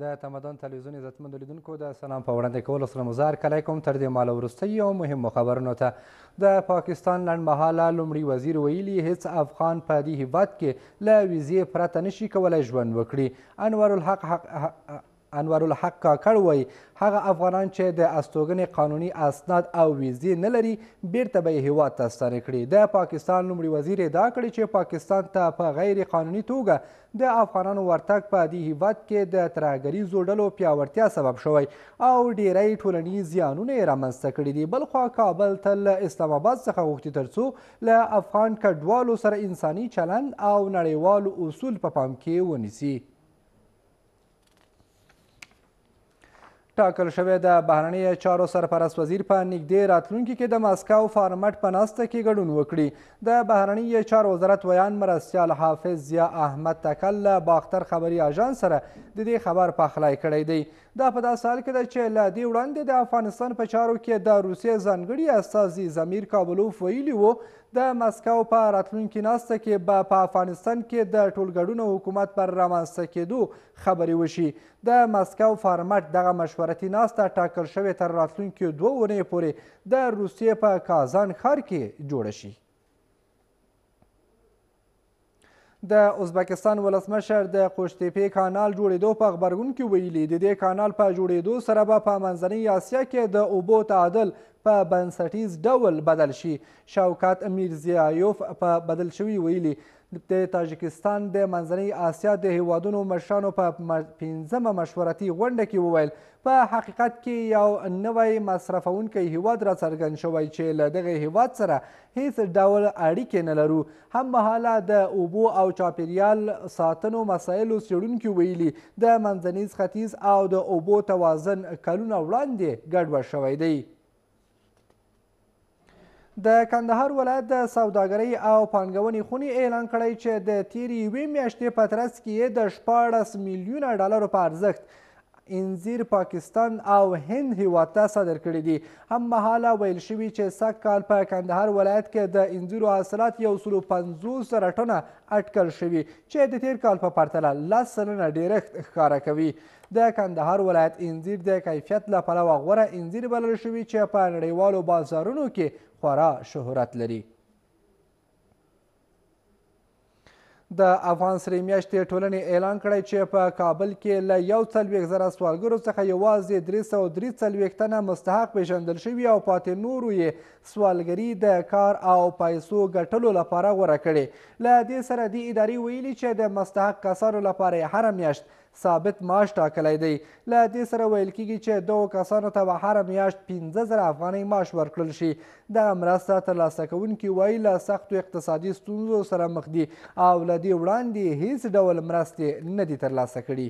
د تمدن تلویزیون عزتمندو لیدونکو د سلام په وړاندې کولو سره مزار کلی کوم تر دې مهاله وروستیو او مهمو خبرونو ته د پاکستان لنډمهاله لومړي وزیر ویلي هیڅ افغان په دې هیواد کې له ویزې پرته نشي کولی ژوند وکړي انور الحق حق انورالحق کاکړ وایي، هغه افغانان چې د استوګنې قانوني اسناد او ویزې نه لري، بېرته به یې هېواد ته ستانه کړي. د پاکستان لومړي وزیر ادعا کړې چې پاکستان ته په غیر قانوني توګه د افغانانو ورتګ په دې هېواد کې د ترهګریزو ډلو پیاوړتیا سبب شوی او ډېری ټولنیز زیانونه یې رامنځته کړي دي. بلخوا کابل تل له اسلام آباد څخه غوښتي ترڅو له افغان کډوالو سره انساني چلند او نړیوال اصول په پام کې ونیسي. ټاکل شوې ده بهرنی چارو سرپرست وزیر په نږدې راتلونکي کې د ماسکو فارمټ په ناسته کې ګډون وکړي د بهرنی چارو وزارت ویان مرستیال حافظ ضیا احمد تکل له باختر خبري اژانس سره د دې خبر پخلی کړی دی دا په داسې حال کې ده چې له دې وړاندې د افغانستان په چارو کې د روسیې ځانګړي استازي ضمیر کابلوف ویلي وو د مسکو په راتلونکي ناسته کې به په افغانستان کې د ټولګډونه حکومت پر رامنځته کېدو خبرې وشي. د مسکو فارمټ دغه مشورتي ناسته ټاکل شوې تر راتلونکي دوه اونۍ پورې د روسیې په کازان ښار کې جوړه شي. د ازبکستان ولسمشر د قوشتیپې کانال جوړېدو په غبرګون کې ویلي د دې کانال په جوړېدو سره به په منځنۍ اسیا کې د اوبو تعادل په بنسټیز ډول بدل شي شوکت میرزیایوف په بدل شوي ویلي د تاجکستان د منځنۍ اسیا د هیوادونو مشرانو په پنځمه مشورتي غونډه کې وویل په حقیقت کې یو نوی مصرفونکی هیواد راڅرګند شوی چې له دغه هیواد سره هیڅ ډول اړیکې نه لرو هم مهاله د اوبو او چاپیریال ساتنو مسایلو څېړونکي ویلي، د منځنیز ختیځ او د اوبو توازن کلونه وړاندې ګډوډ شوی دی. د کندهار ولایت د سوداګرۍ او پانګونې خونې اعلان کړی چې د تیرې یوې میاشتې په ترڅ کې یې د شپاړس میلیونه ډالرو په ارزښت انځیر پاکستان او هند هیواد ته صدر کړي دي هم مهاله ویل شوي چې سږ کال په کندهار ولایت کې د انځیرو حاصلات یو سلو پنځوس زره ټنه اټکل شوي چې د تیر کال په پرتله لس سلنه ډیرښت ښکاره کوي د کندهار ولایت انځیر د کیفیت له پلوه غوره انځیر بلل شوي چې په نړیوالو بازارونو کې خورا شهرت لري د افغان سرې میاشتې ټولنې اعلان کړی چې په کابل کې له یو څلوېښت زره سوالګرو څخه یوازې درې سوه درې څلوېښت تنه مستحق پېژندل شوي او پاتې نورو یې سوالګري د کار او پیسو ګټلو لپاره غوره کړې له دې سره دې ادارې ویلي چې د مستحق کسانو لپاره یې هره میاشت ثابت معاش ټاکلی دی. له دې سره ویل کېږي چې دغو کسانو ته به هره میاشت پنځه زره افغانۍ معاش ورکړل شي. دغه مرسته ترلاسه کوونکي وايي، له سختو اقتصادي ستونزو سره مخ دي او له دې وړاندې یې هېڅ ډول مرستې نه دي ترلاسه کړي.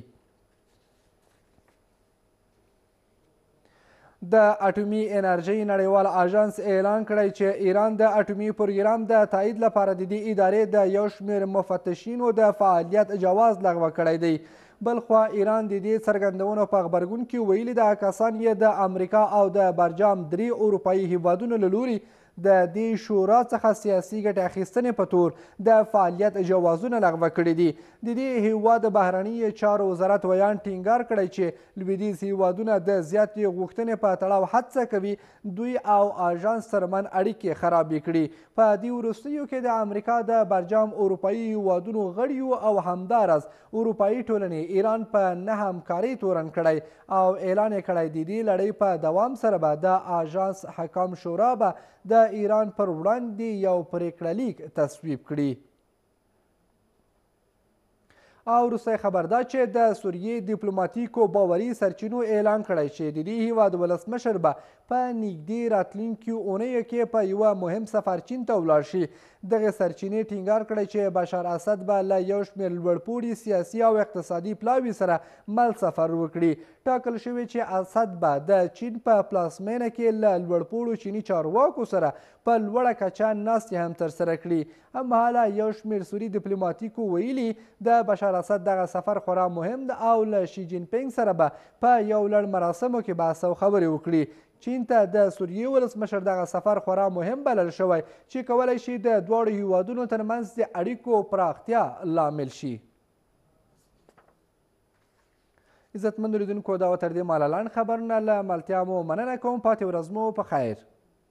د اټومي انرژۍ نړیوال آژانس اعلان کړی چې ایران د اټومي پروګرام د تایید لپاره د دې ادارې د یو شمېر مفتشینو د فعالیت جواز لغوه کړی دی بلخوا ایران د دې څرګندونو په غبرګون کې ویلي دا کسان یې د امریکا او د برجام درې اروپایي هیوادونو له لوري د دې شورا څخه سیاسي ګټې اخیستنې په تور د فعالیت جوازونه لغوه کړي دي. د دې هیواد بهرني چارو وزارت ویاند ټینګار کړی چې لویدیځ هیوادونه د زیاتې غوښتنې په تړاو هڅه کوي دوی او آژانس ترمن اړیکې خرابې کړي. په دې وروستیو کې د امریکا د برجام اروپایي هیوادونو غړیو او همداراز اروپايي ټولنې ایران په نه همکارۍ تورن کړی او اعلان یې کړی د دې لړۍ په دوام سره به د آژانس حکام شورا به د ایران پر وړاندې یو پرېکړه لیک تصویب کړي. او وروستی خبر دا چې د سوریې دیپلوماتیکو باوري سرچینو اعلان کړی چې د دې هیواد ولسمشر به په نږدې راتلونکي اونیو کې په یوه مهم سفر چین ته ولاړ شي دغه سرچینې ټینګار کړی چې بشار اسد به له یو شمېر لوړپوړي سیاسي او اقتصادي پلاوي سره مل سفر وکړي ټاکل شوې چې اسد به د چین په پلازمینه کې له لوړپوړو چیني چارواکو سره په لوړه کچه ناستې هم ترسره کړي هممهاله یو شمېر سوري دیپلوماتیکو ویلي، د بشار اسد دغه سفر خورا مهم ده او له شي جین پینګ سره به په یو لړ مراسمو کې بحث او خبرې وکړي. چین ته د سوریې ولسمشر دغه سفر خورا مهم بلل شوی چې کولی شي د دواړو هیوادونو ترمنځ د اړیکو پراختیا لامل شي. عزتمنو لیدونکو دا و تر دې مهاله لنډ خبرونه له ملتیا مو مننه کوم پاتې ورځ مو په خیر.